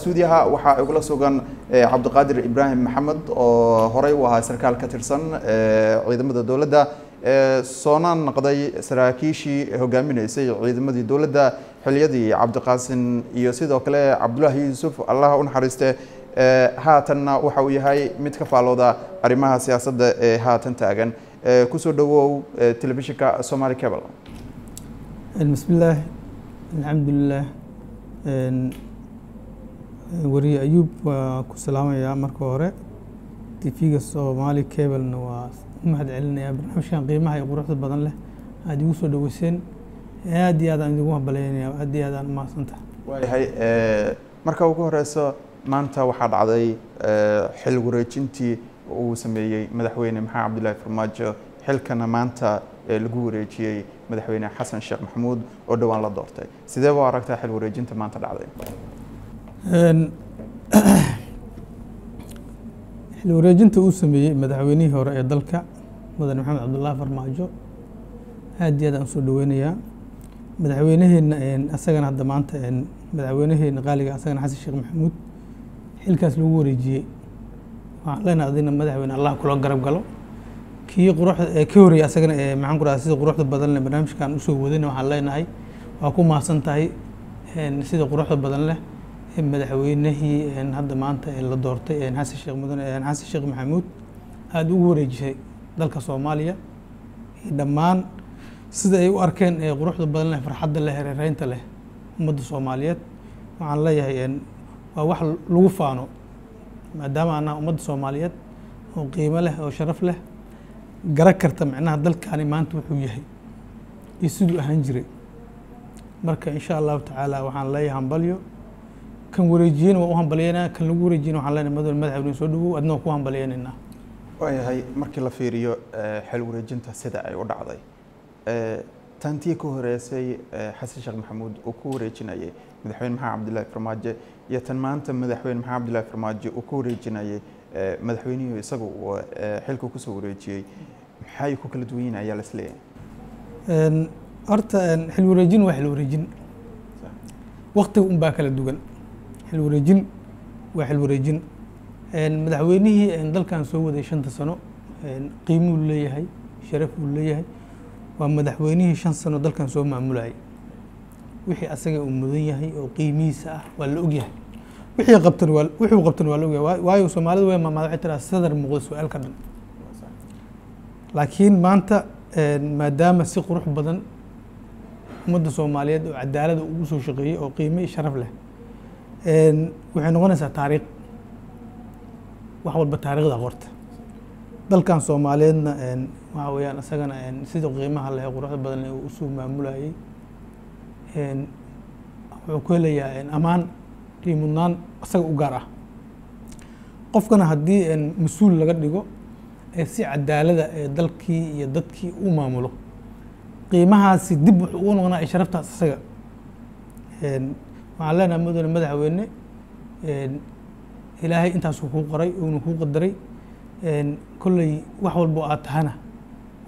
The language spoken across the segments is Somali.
stuudiyaha waxaa igula sugan cabdiqaadir ibraahim maxamed oo horey u ahaa sarkaal ka tirsan ciidamada dowladda. Soona noqday saraakiishii hogaaminaysay ciidamadii dowladda xiliyadii cabdiqaasin iyo sidoo kale cabdulaahi yuusuf allah u naxariiste haatanna waxa uu yahay mid ka faalooda arrimaha siyaasadda ee haatan taagan. Kusoo dhawow telefishinka somali cable. Bismillaah alxamdulilah weriye ayuub waa ku salaamayaa marka hore. Tv-ga somali cablena waa u mahad barnaamijkan qiimaha iyo quruxda badan leh. Aada igu soo dhaweyseen aad iyo aad aan idigu hambalyaynaya aad iyo aad aan umahadsantaha waayahay marka ugu horeyso maanta waxaa dhacday xil wareejintii uu sameeyey madaxweyne maxamed cabdillaahi farmaajo. Xilkana maanta lagu wareejiyey madaxweyne xasan sheekh maxamuud oo dhowaan la doortay. Sidee baa aragtaa xil wareejinta maanta dhacday xil wareejinta uu sameeyey madaxweynihii hore ee dalka mudane maxamed cabdullaahi farmaajo. Aad iyo aad aan u soo dhaweynayaa. Madaxweyneheenna asagana hadda maanta madaxweyneheenna qaaliga asagana xasan sheekh maxamuud xilkaas lagu wareejiyey. Waxaan leenahay adina madaxweyne allah kula garab galo. Kii quruxda ka horreeyay asagana ee maxaan ku dhahaa sida quruxda badan leh barnaamijkan u soo wadayna waxaan leenahay waa ku mahadsan tahay sida quruxda badan leh madaxweynihii hadda maanta la doortay xasan sheekh mudane xasan sheekh maxamuud aada ugu wareejisay dalka soomaaliya. Dhammaan sida ay u arkeen ee quruxda badan leh farxadda leh reereynta leh ummadda soomaaliyeed waxaan leeyahay waa wax lagu faano. Maadaama annaha ummadda soomaaliyeed oo qiimo leh oo sharaf leh gara karta micnaha dalkaani maanta wuxuu yahay. Iyo siduu ahaan jiray. Marka insha allahu tacaala waxaan leeyahay hambalyo kan wareejiyena waa u hambalyeynaa kan lagu wareejiyena waxaan leenahay madal madaxweyne soo dhawow adna waa ku hambalyeynaynaa waayahay markii la fiiriyo xil wareejinta sida ay u dhacday. Tantii ka horeysay xasan sheekh maxamuud uu ku wareejinayay madaxweyne maxamed cabdillaahi farmaajo iyo tan maanta madaxweyne maxamed cabdillaahi farmaajo uu ku wareejinayay madaxweynihii isaga uu xilka ku soo wareejiyey. Maxay ku kala duwan yihiin ayaa la is leeyahay? Horta xil wareejin waa xil wareejin. Waktiga un baa kala duwan xil wareejin waa xil wareejin madaxweynihii dalkan soo waday shanta sano qiimuu leeyahay sharaf uu leeyahay. Waa madaxweynihii shan sano dalkan soo maamulayay wixii asaga uu mudan yahay oo qiimihiisa ah waa la ogyahay wixii qabtan waa wuxuu qabtan waa la ogyahay waayo soomaalida way maamaad waxay tiraa sadar muuqda su'aal dhan. Laakiin maanta maadaama si qurux badan ummadda soomaaliyeed oo cadaalada ugu soo shaqeeyey oo qiimo iyo sharaf leh waxay noqonaysaa taariikh. Wax walba taariikhda qorta. Dalkan soomaaliyeedna waxa weeyaan isagana sida qiimaha leh quruxda badan leh uu u soo maamulayay wuxuu ku helayaa ammaan iyo mudnaan isaga u gaar ah. Qofkana haddii mas'uul laga dhigo si cadaalada ee dalkii iyo dadkii u maamulo qiimahaasi dib wuxuu ugu noqonaa sharaftaas isaga waxaan leenahay mudane madaxweyne ilaahay intaasuu kuu qoray uuna kuu qadaray. Kolley wax walbo aad tahana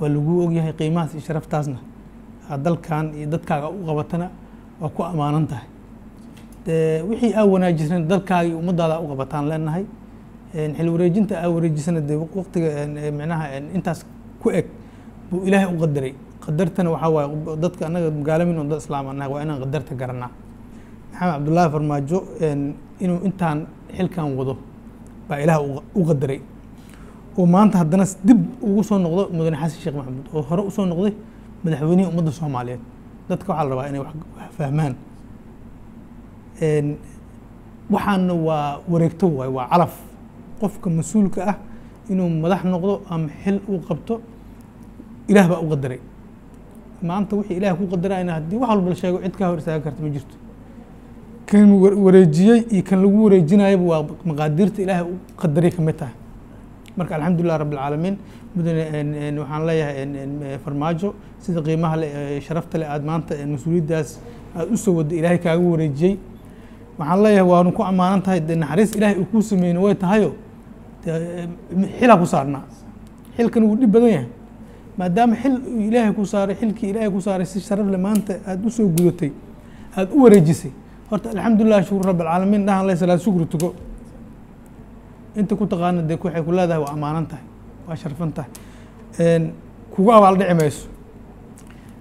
waa laguu ogyahay qiimahaas iyo sharaftaasna. Aad dalkan iyo dadkaaga u qabatana waa ku ammaanan tahay. Wixii aa wanaajisana dalkaaga iyo ummadaada u qabataan leenahay. Xil wareejinta aa wareejisana dee waqtiga micnaha intaas ku eg buu ilaahay u qadaray. Qadartana waxaa waaye dadka annaga magaalamin oo dad islaam waa inaan qadarta garanaa maxamed cabdullaahi farmaajo inuu intaan xilkan wado baa ilaah u qadaray. Oo maanta haddana dib ugu soo noqdo mudane xasan sheekh maxamuud oo hore u soo noqday madaxweynihii ummadda soomaaliyeed. Dadka waxaa la rabaa inay wax fahmaan. Waxaana waa wareegto waay waa calaf. Qofka mas'uulka ah inuu madax noqdo ama xil uu qabto ilaah baa u qadaray. Maanta wixii ilaah ku qadarayna haddii wax walba la sheego cid kaa hor istaagan karta ma jirto kan wareejiyey iyo kan lagu wareejinayaba waa maqaadiirta ilaahay u qadaray ka mid tahay. Marka alxamdulilah rabb alcaalamiin mudane waxaan leeyahay farmaajo sida qiimaha le sharafta le aad maanta mas'uuliyaddaas aad u soo wadda ilaahay kaaga wareejiyey. Waxaan leeyahay waanu ku ammaanan tahay de naxariis ilaahay uu kuu sameyna way tahayo xilaa ku saarnaa. Xilkan wuu dhib badan yahay. Maadaama xil ilaahay ku saaray xilkii ilaahay ku saaray si sharaf le maanta aada u soo gudatay aada u wareejisay horta alxamdulilah shukur rabb alcaalamiin dhahan leh salaad shukri tuko. Inta ku taqaana dee waxay ku leedahay waa ammaanan tahay waa sharfan tahay. Kugu abaal dhici mayso.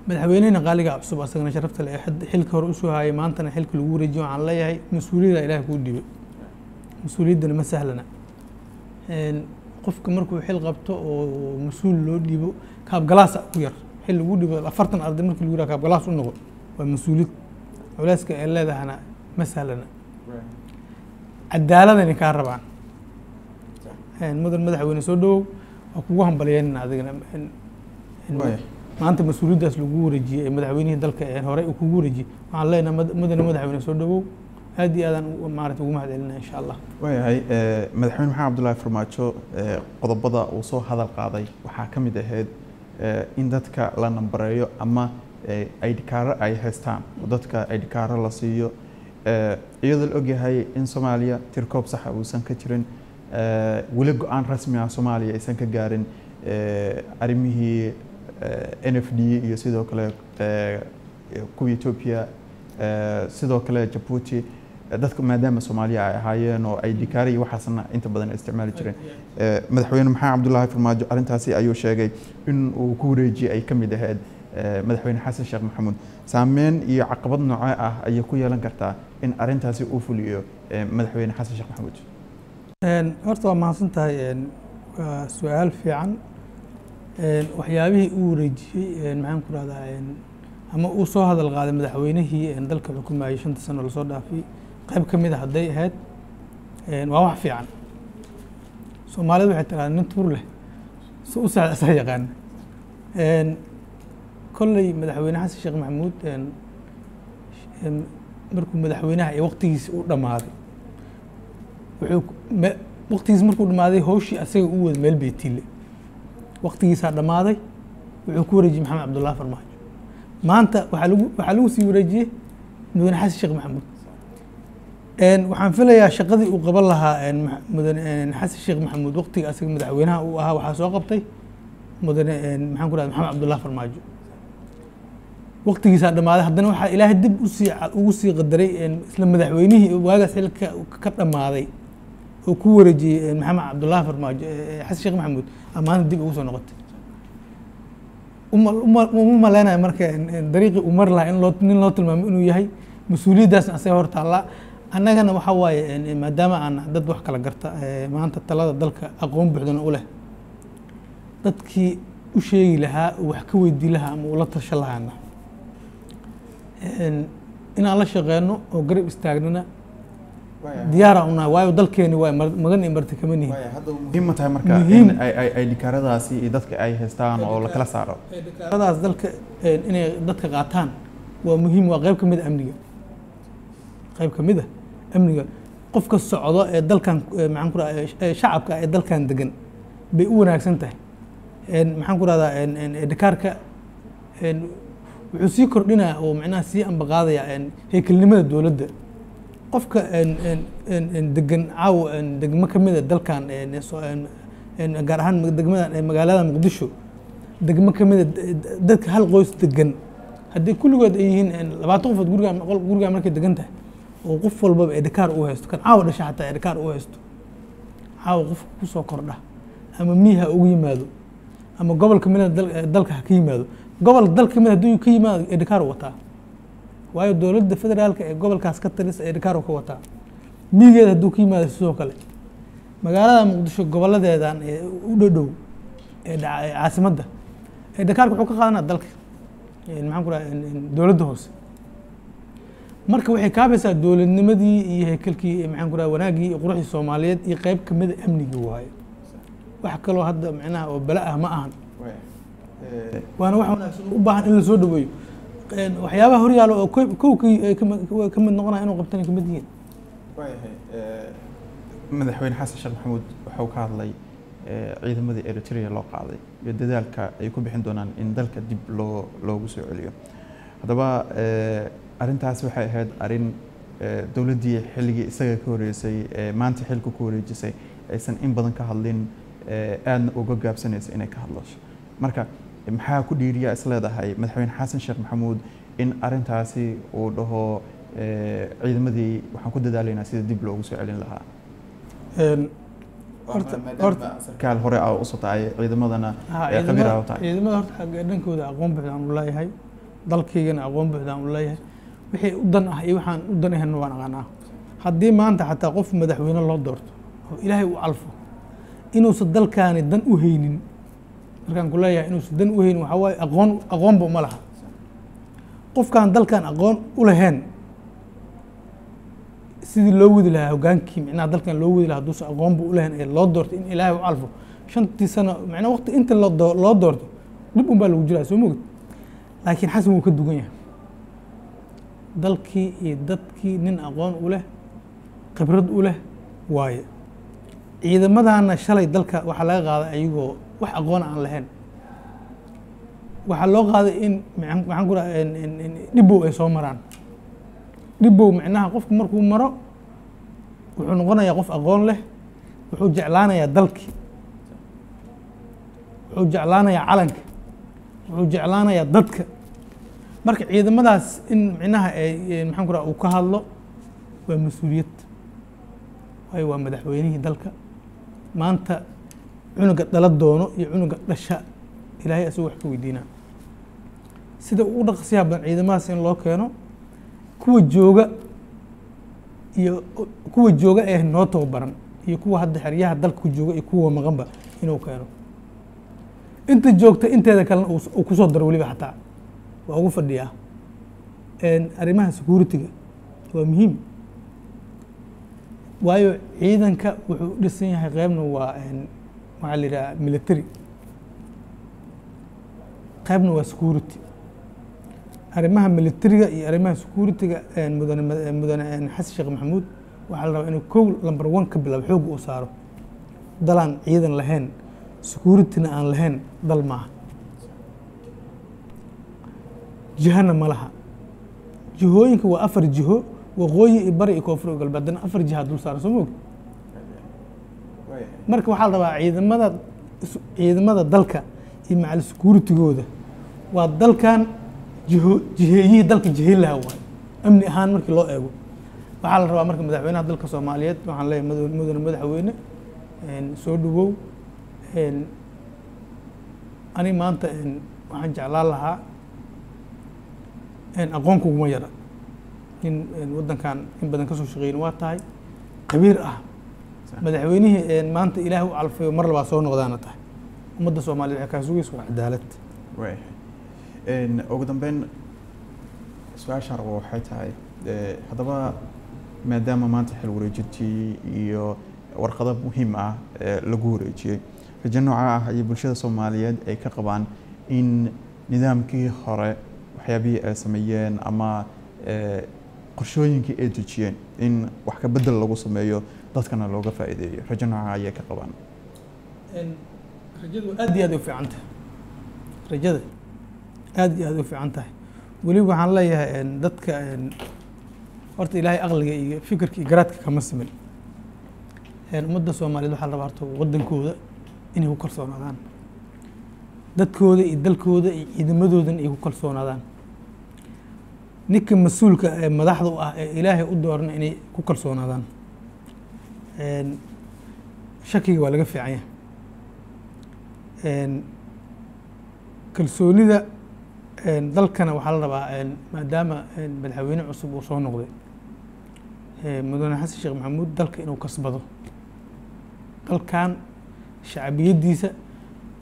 Madaxweynehina qaaliga cusub asagana sharafta le xilka hore u soo hayay maantana xilka lagu wareejiyo waxaan leeyahay mas'uuliyadda ilaah kuu dhibay mas'uuliyaddana ma sahlana. Qofka markuu xil qabto oo mas'uul loo dhiibo kaabgalaasa ku yar. Xil lagu dhibo afartan arday markii lagu yiraha kaabgalaas u noqo waa mas'uuliyad culeyska ay leedahana ma sahlana cadaaladani kaa rabaan. Mudan madaxweyne soo dhawow waa kugu hambalyeynana adigana maanta mas'uuliyaddaas lagu wareejiyey ee madaxweynihii dalka ee horey uu kugu wareejiyey. Waxaan leenahay mudane madaxweyne soo dhawow aad iyo aadaan maarata ugu mahad celinaya insha allah. Waayahay madaxweyne maxamed cabdullaahi farmaajo qodobada uu soo hadal qaaday waxaa ka mid ahayd in dadka la nambareeyo ama aydhikaaro ay haystaan. Dadka aydhikaaro la siiyo iyadoo la ogyahay in soomaaliya tirkoob saxa uusan ka jirin weli go'aan rasmi ah soomaaliya aysan ka gaarin arrimihii n f d iyo sidoo kale kuwa etoobiya sidoo kale jabuuti dadka maadaama soomaaliya ay ahaayeen oo ay dikaari waxaasna inta badan ay isticmaali jireen. Madaxweyne maxamed cabdullaahi farmaajo arrintaasi ayuu sheegay in uu ku wareejiyey ay ka mid ahayd madaxweyne xasan sheekh maxamuud. Saameyn iyo caqabad noocee ah ayay ku yeelan kartaa in arrintaasi uu fuliyo madaxweyne xasan sheekh maxamuud. Horta waa mahadsan tahay waa su'aal fiican. Waxyaabihii uu wareejiyey maxaan ku rahdaa ama uu soo hadal qaaday madaxweynihii dalka xukumayay shanta sano la soo dhaafay qayb ka mid a hadday ahayd waa wax fiican. Soomaalidu waxay tiraahdaa nin tuur leh si u asaa yaqaana kolley madaxweyne xasan sheekh maxamuud markuu madaxweynaha ee waqtigiisa u dhammaaday. Wuxuu waqtigiis markuu dhammaaday howshii asaga u wada meel beetiile waqtigiisaa dhammaaday wuxuu ku wareejiyey maxamed cabdullahi farmaajo. Maanta waxaa lagu waxaa lagu sii wareejiyey mudane xasan sheekh maxamuud. Waxaan filayaa shaqadii uu qaban lahaa mudane xasan sheekh maxamuud waqtiga asaga madaxweynaha uu ahaa waxaa soo qabtay mudane maxaan ku rahda maxamed cabdullahi farmaajo waqtigiisaa dhammaaday haddana waxaa ilaahay dib u sii ugu sii qadaray isla madaxweynihii waagaas xilka ka dhammaaday oo ku wareejiyey maxamed cabdullahi farmaajo xasan sheekh maxamuud amaanta dib ugu soo noqotay. Uma maleynayo marka dariiqii uu mari lahaa in loo nin loo tilmaamo inuu yahay mas'uuliyaddaasna asaga hor taallaa annagana waxaa waaye maadaama aan dad wax kala garta maanta talada dalka aqoon buuxdana u leh. Dadkii u sheegi lahaa wax ka weydii lahaa ama ula tashan lahaana inaan la shaqeyno oo garab istaagnana diyaara u nahay waayo dalkeeni waa magan iyo marti kama nihin muhiim ma tahay marka ay dhikaaradaasi iyo dadka ay haystaan oo la kala saaro. dhikaaradaas dalka inay dadka qaataan waa muhiim waa qayb ka mid a amniga. Qayb ka mid a amniga. Qofka socdo ee dalkan maxaan ku raha shacabka ee dalkan degan bay u wanaagsan tahay. Maxaan ku rahdaa dhikaarka wuxuu sii kordhinaya oo macnaha sii ambaqaadaya heykelnimada dowladda. Qofka degan caawa degmo ka mid a dalkan gaar ahaan degmada magaalada muqdisho degmo ka mid a dadka hal qoys degan haddii kulligood ay yihiin labaatan qofood guriga gurigaa markay degan tahay oo qof walbaba edhikaar u haysto kan caawa dhasha xataa edhikaar u haysto caawa qofka ku soo kordha ama miiha ugu yimaado ama gobol ka mid a dalka ha ka yimaado. Gobol dal ka mid hadduu ka yimaado edhikaar wataa. Waayo dowladda federaalka ee gobolkaas ka talisa edhikaar ka wataa. Miigeeda hadduu ka yimaado sidoo kale. Magaalada muqdisho goboladeedan ee u dhadhow ee caasimadda edhikaarka wuxuu ka qaadanaa dalka. Maxaan ku dowladda hoose. Marka waxay kaabaysaa dowladnimadii iyo heykelkii maxaan ku raha wanaaggii iyo quruxdii soomaaliyeed iyo qeyb ka mid a amnigii waayo wax kaloo hadda macnaha oo bala ah ma ahan. Waana wax wanaagsan u baahan in la soo dhaweeyo. Waxyaabaha horyaalo oo kow ka mid noqonaya inuu qabtana ka mid yihiin. Madaxweyne xasan sheekh maxamuud wuxuu ka hadlay ciidamadii eritrea loo qaaday iyo dadaalka ay ku bixin doonaan in dalka dib loo loogu soo celiyo. Haddaba arrintaas waxay ahayd arrin dowladdii xilligii isaga ka horeysay maanta xilka ku wareejisay aysan in badan ka hadlin aadna uga gaabsanaysa inay ka hadlasho. Marka maxaa ku dhiiriyaa is leedahay? Madaxweyne xasan sheekh maxamuud in arrintaasi uu dhaho ciidamadii waxaan ku dadaalaynaa sida dib loogu soo celin lahaa. Sarkaal hore aa u soo tahay ciidamadana khabiir u ciidamada tahay. ciidamada horta xagga dhankooda aqoon buuxda aan u leeyahay. Dalkaygana aqoon buuxda aan u leeyahay. Wixii u dan ah iyo waxaan u dan ahayn waan aqaanaa. Haddii maanta xataa qof madaxweyne loo doorto oo ilaahay u calfo inuusan dalkaani dan u haynin. Markaan ku leeyahay inuusan dan u haynin waxaa waaye aqoon aqoonba uma laha qofkaan dalkan aqoon u lahayn sidii loo wadi lahaa hogaankii micnaha dalkan loo wadi lahaa hadduusan aqoonba u lahayn ee loo doorto in ilaahay u calfo. Shantii sano macnaa waqti inta loo loo doorto dhib un baa lagu jiraa soo mogid laakiin xasan wuu ka dugan yahay. Dalkii iyo dadkii nin aqoon u leh khibrad u leh waaye ciidamadaana shalay dalka waxaa laga qaaday ayagoo wax aqoon aan lahayn. Waxaa loo qaaday in maxaan ku dhaha dhibow ay soo maraan. Dhibow micnaha qofku markuu maro wuxuu noqonayaa qof aqoon leh wuxuu jeclaanayaa dalkii wuxuu jeclaanayaa calanka wuxuu jeclaanayaa dadka. Marka ciidamadaas in micnaha maxaan ku dhaha uu ka hadlo waa mas'uuliyad. Waayo waa madaxweynihii dalka maanta cunuga dhala doono iyo cunuga dhasha ilaahay asagoo wax ka weydiinaa. Sida ugu dhaqsiyaha badan ciidamadaas in loo keeno kuwa jooga iyo kuwa jooga ee noo tababaran iyo kuwa hadda xeryaha dalka ku jooga iyo kuwa maqanba inuu keeno. Inta joogta inteeda kalena uu ku soo daro weliba xataa. Waa ugu fadhiyaa. Arrimaha security-ga waa muhiim waayo ciidanka wuxuu u dhisan yahay qeybna waa waxaa la yidhaha military. Qeybna waa security. Arrimaha militariga iyo arrimaha security-ga mudane xasan sheekh maxamuud waxaa la rabaa inuu kow lamber one ka bilaabo xoogga uu saaro. Dalaan ciidan lahayn security-na aan lahayn dal maaha. Jihana ma laha. Jihooyinka waa afar jiho waqooyi iyo bari iyo koonfur iyo galbeed afar jiha dul saaran soo moogta marka waxaa la rabaa ciidamada ciidamada dalka iyo macal security-gooda. Waa dalkan jiho jiheeyihii dalka jiheyn lahaa waay amni ahaan markii loo eego. Waxaa la rabaa marka madaxweynaha dalka soomaaliyeed waxaan leeyahay madu- mudane madaxweyne soo dhawow ani maanta waxaan jeclaan lahaa aqoon kuguma yara in een, waddankan in badan ka soo shaqeyn waa tahay qabiir ah. Madaxweynihii een, maanta ilaahay u calfayo mar labaa soo noqdaana tahay. Ummadda soomaaliyeed waxay kaa sugaysa waa cadaalad. Ugu dambeyn su'aashaan rabo waxay tahay eh, haddaba maadaama maanta xil wareejintii iyo warqado muhiim ah lagu wareejiyey rajo nooca ah ayay bulshada soomaaliyeed ay ka qabaan in nidaamkii hore waxyaabihii ay sameeyeen ama eh, qorshooyinkii ay dejiyeen in wax ka bedel lagu sameeyo dadkana looga faa'iideeyo. Rajo nooca ayay ka qabaan. Rajadu aad iyo aad u fiican tahay. Rajada aad iyo aad u fiican tahay. Weliba waxaan leeyahay dadka horta ilaahay aqliga iyo fikirka iyo garaadka kama simin. Ummadda soomaaliyeed waxaa la rabaa horta waddankooda inay ku kalsoonaadaan. Dadkooda iyo dalkooda iyo ciidamadoodana ay ku kalsoonaadaan ninka mas'uulka ee madaxda u ah ee ilaahay u doorna inay ku kalsoonaadaan. Shakiga waa laga fiican yahay Een, kalsoonida dalkana waxaa la rabaa maadaama madaxweyne cusub uu soo noqday mudane xasan sheekh maxamuud dalka inuu kasbado. Dalkan shacbiyadiisa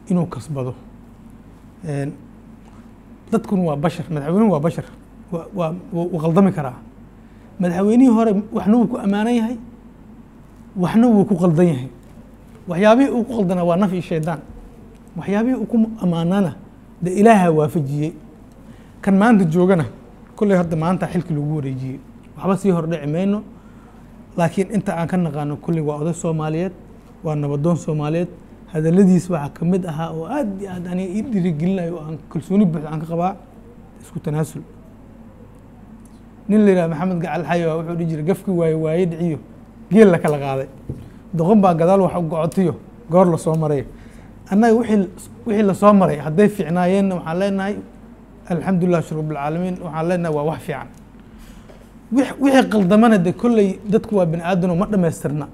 inuu kasbado. Dadkuna waa bashar madaxweynuhu waa bashar wuu qaldami karaa. Madaxweynihii hore waxna wuu ku ammaanan yahay waxna wuu ku qaldan yahay. Waxyaabihii uu ku qaldanaa waa naf iyo shaydaan. Waxyaabihii uu ku ammaanana dee ilaaha waafajiyey. Kan maanta joogana kolley hadda maanta xilki lagu wareejiyey. Waxba sii hordhici mayno laakiin inta aan ka naqaano kolley waa oday soomaaliyeed waa nabadoon soomaaliyeed. Hadaladiis waxaa ka mid ahaa oo aad iyo aad aniga ii dhiirigelinayo oo aan kalsooni buuxda aan ka qabaa isku tanaasul nin la yidhaha maxamed gacal xayo wuxuu dhihi jiray gafki waaye waaye dhiciyo geel la kala qaaday doqon baa gadaal wax gocotiyo goor la soo maray annaga wixii wixii la soo maray hadday fiicnaayeenna waxaan leenahay alxamdulilah shir rabbilcaalamiin waxaan leenahay waa wax fiican. Wix- wixii qaldamana de kolley dadku waa bini aadan oo ma dhammaystirna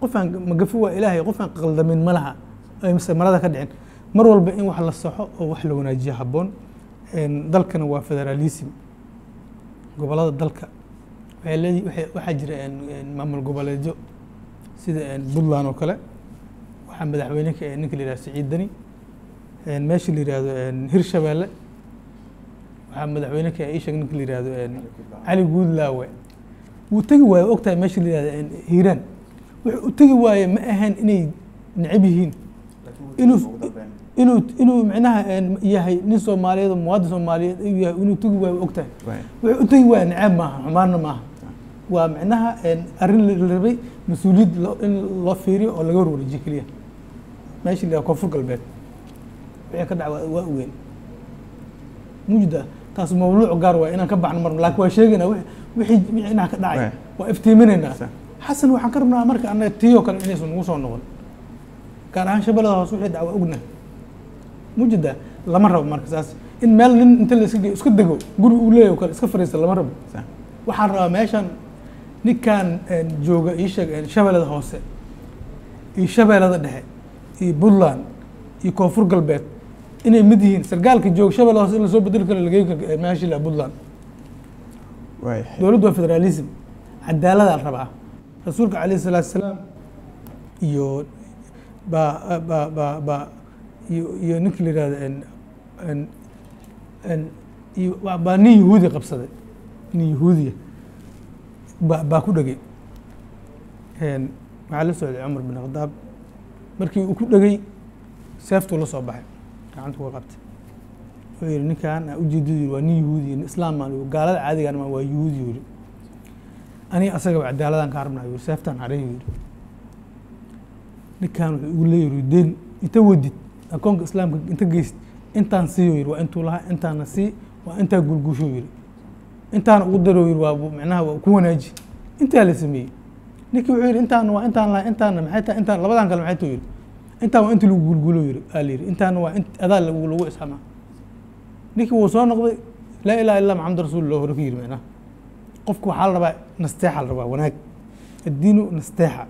qofaan magafi waa ilaahay qofaan qaldamin ma laha ay mise marada ka dhicin. Mar walba in wax la saxo oo wax la wanaajiyo habboon dalkana waa federaalism gobollada dalka. Waxaa jira maamul goboleedyo sida puntland oo kale. Waxaa madaxweyne ka ah ninka la yihahdo siciid Een, meesha la yihahdo hirshabeelle waxaa madaxweyne ka ii sheeg ninka la yihahdo cali guudlaawe wuu tegi waaye ogtahay meesha la yihahdo hiiraan. Wuxuu u tegi waaye ma ahayn inay necab yihiin. Inuu inuu inuu micnaha een, yahay nin soomaaliyeed oo muwaadin soomaaliyeed inuu yahay inuu tegi waayo ogtahay wuxuu u tegi waaya nacaab maaha xumaanna maaha. Waa micnaha een, arrin la rabay mas'uuliyad loo- in loo fiiriyo oo laga warwareejiyo keliya meesha la koonfur galbeed. Wixii ka dhac waa ogeyn mujda taas mawluuc gaar waa inaan ka baxno marno laakiin waa sheegaynaa wixii- inaa ka dhacay. Waa iftiiminaynaa Sa- xasan waxaan ka rabnaa marka annaga tiyoo kale inaysan nagu soo noqon. Gaar ahaan shabeellada hoose wixii dhac waa ognahay mujda lama rabo marka saas. In meel nin inta la iska geeyo iska dego guri uu leeyahay oo kale iska fariista lama rabo. Waxaan rabaa meeshan ninkan jooga ii sheeg een, shabeellada hoose iyo shabeellada dhexe iyo puntland iyo koonfur galbeed inay mid yihiin. Sargaalka jooga shabeellada hoose in la soo bedeli karo lagey karo meesha la puntland. Dowladdu waa federalism. Cadaaladaan rabaa. Rasuulka calayhi salaatu salaam iyo ba ba ba ba iyo ninka la yihahdo baa nin yahuudi qabsaday. Nin yahuudiya ba baa ku dhegay waxaa la socday cumar bin khadaab. Markii uu ku dhegay seeftuu la soo baxay. Gacanta ku qabtay. Wuxuu yihi ninkan aa ujeedadu yiri waa nin yahuudi islaam maan gaalada caadigan waa yahuudi yiri aniga asagaba cadaaladaan ka rabnaa yiri seeftaan haray yiri ninkan wuxuu igu leeyahay deen inta wadid akoonka islaamka inta geysid intaan siiyo yiri waa intuu lahaa intaana sii waa intaa gulgusho yiri. Intaana ugu daro yiri waa micnaha waa ku wanaaji. Intaa la sameeyey. Ninkii wuxuu yidhi intaan waa intaan lahaa intaana maxay tahay intaan labadan kale maxay tahay? yiri. Intaan waa intii lagu gulgulo yiri aa la yiri. Intaana waa adaa lagu isxamaa ninkii wuu soo noqday laa ilaha illa maxamed rasuulullah hore ka yiri micnaha qofku waxaa la rabaa nasteexa la rabaa wanaag. Addiinu nasteexa.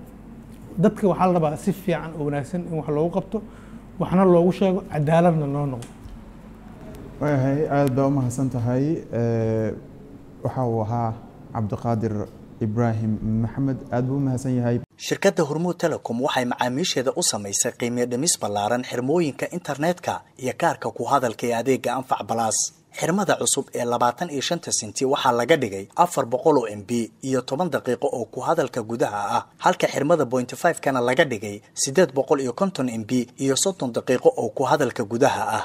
Dadka waxaa la rabaa si fiican oo wanaagsan in wax loogu qabto waxna loogu sheego cadaaladna loo noqdo waayahay aada baa umahadsan tahay Eh, waxa uu ahaa cabdiqaadir ibraahim maxamed. Aada buu umahadsan yahay. Shirkadda hormuud telecom waxay macaamiisheeda u samaysay qiimiyo dhimis ballaaran xirmooyinka internetka iyo kaarka ku hadalka ee adeega anfac balaas xirmada cusub ee labaatan iyo shanta senti waxaa laga dhigay afar boqol oo m b iyo toban daqiiqo oo ku hadalka gudaha ah halka xirmada bointy five kana laga dhigay sideed boqol iyo konton m b iyo soddon daqiiqo oo ku hadalka gudaha ah